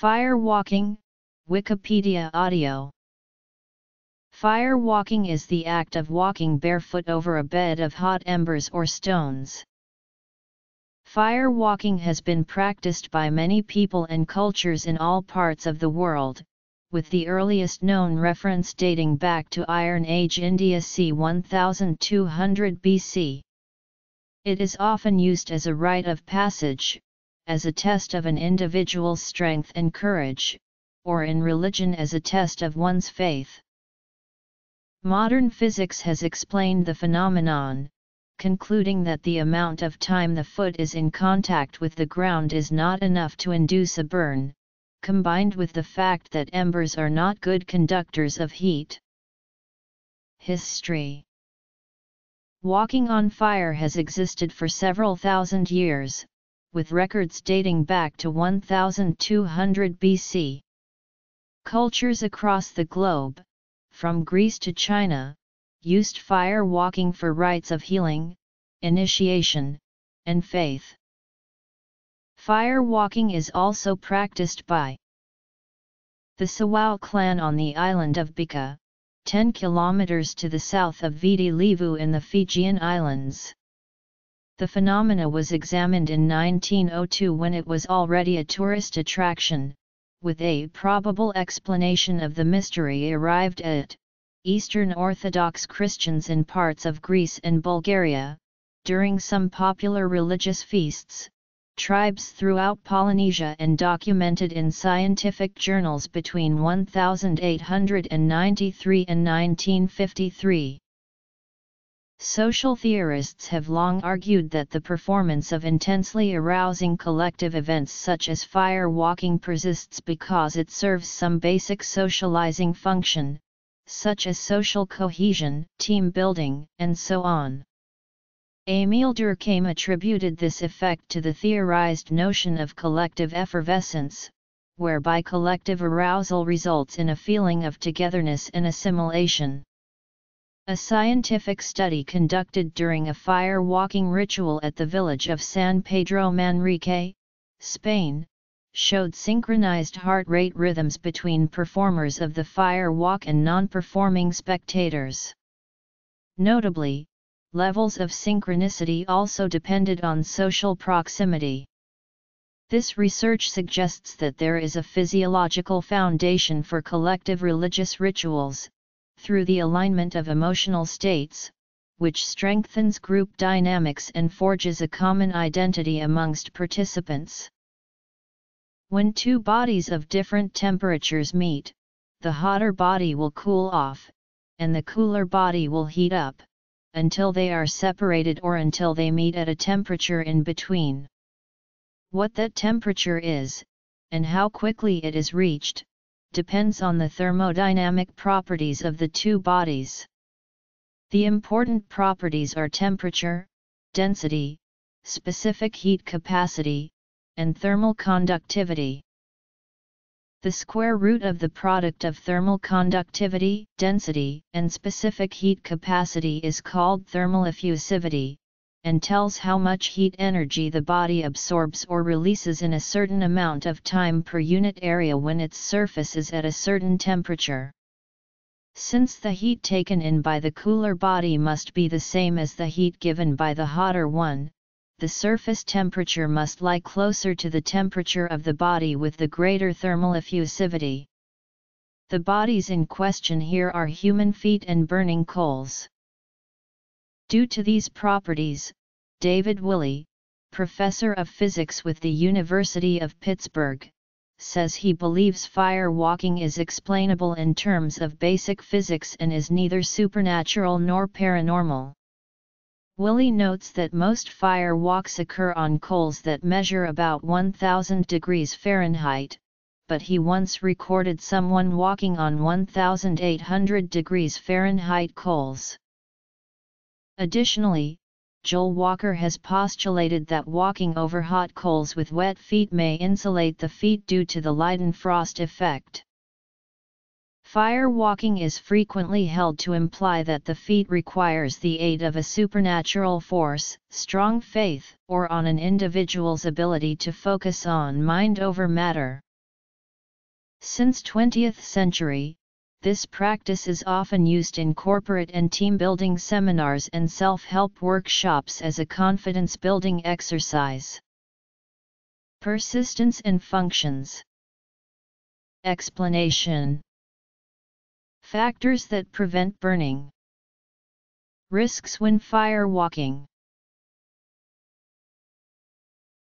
Fire walking, Wikipedia audio. Fire walking is the act of walking barefoot over a bed of hot embers or stones. Fire walking has been practiced by many people and cultures in all parts of the world, with the earliest known reference dating back to Iron Age India c. 1200 BC. It is often used as a rite of passage, as a test of an individual's strength and courage, or in religion as a test of one's faith. Modern physics has explained the phenomenon, concluding that the amount of time the foot is in contact with the ground is not enough to induce a burn, combined with the fact that embers are not good conductors of heat. History Walking on fire has existed for several thousand years, with records dating back to 1200 BC. Cultures across the globe, from Greece to China, used fire walking for rites of healing, initiation, and faith. Fire walking is also practiced by the Sawau clan on the island of Beqa, 10 kilometers to the south of Viti Levu in the Fijian Islands. The phenomena was examined in 1902 when it was already a tourist attraction, with a probable explanation of the mystery arrived at. Eastern Orthodox Christians in parts of Greece and Bulgaria, during some popular religious feasts, tribes throughout Polynesia and documented in scientific journals between 1893 and 1953. Social theorists have long argued that the performance of intensely arousing collective events such as fire walking persists because it serves some basic socializing function, such as social cohesion, team building, and so on. Emile Durkheim attributed this effect to the theorized notion of collective effervescence, whereby collective arousal results in a feeling of togetherness and assimilation. A scientific study conducted during a fire walking ritual at the village of San Pedro Manrique, Spain, showed synchronized heart rate rhythms between performers of the fire walk and non-performing spectators. Notably, levels of synchronicity also depended on social proximity. This research suggests that there is a physiological foundation for collective religious rituals, through the alignment of emotional states, which strengthens group dynamics and forges a common identity amongst participants. When two bodies of different temperatures meet, the hotter body will cool off, and the cooler body will heat up, until they are separated or until they meet at a temperature in between. What that temperature is, and how quickly it is reached, depends on the thermodynamic properties of the two bodies. The important properties are temperature, density, specific heat capacity, and thermal conductivity. The square root of the product of thermal conductivity, density, and specific heat capacity is called thermal effusivity, and tells how much heat energy the body absorbs or releases in a certain amount of time per unit area when its surface is at a certain temperature. Since the heat taken in by the cooler body must be the same as the heat given by the hotter one, the surface temperature must lie closer to the temperature of the body with the greater thermal effusivity. The bodies in question here are human feet and burning coals. Due to these properties, David Willey, professor of physics with the University of Pittsburgh, says he believes fire walking is explainable in terms of basic physics and is neither supernatural nor paranormal. Willey notes that most fire walks occur on coals that measure about 1000 degrees Fahrenheit, but he once recorded someone walking on 1800 degrees Fahrenheit coals. Additionally, Jearl Walker has postulated that walking over hot coals with wet feet may insulate the feet due to the Leidenfrost effect. Fire walking is frequently held to imply that the feat requires the aid of a supernatural force, strong faith, or on an individual's ability to focus on mind over matter. Since 20th century, this practice is often used in corporate and team-building seminars and self-help workshops as a confidence-building exercise. Persistence and functions. Explanation. Factors that prevent burning. Risks when fire walking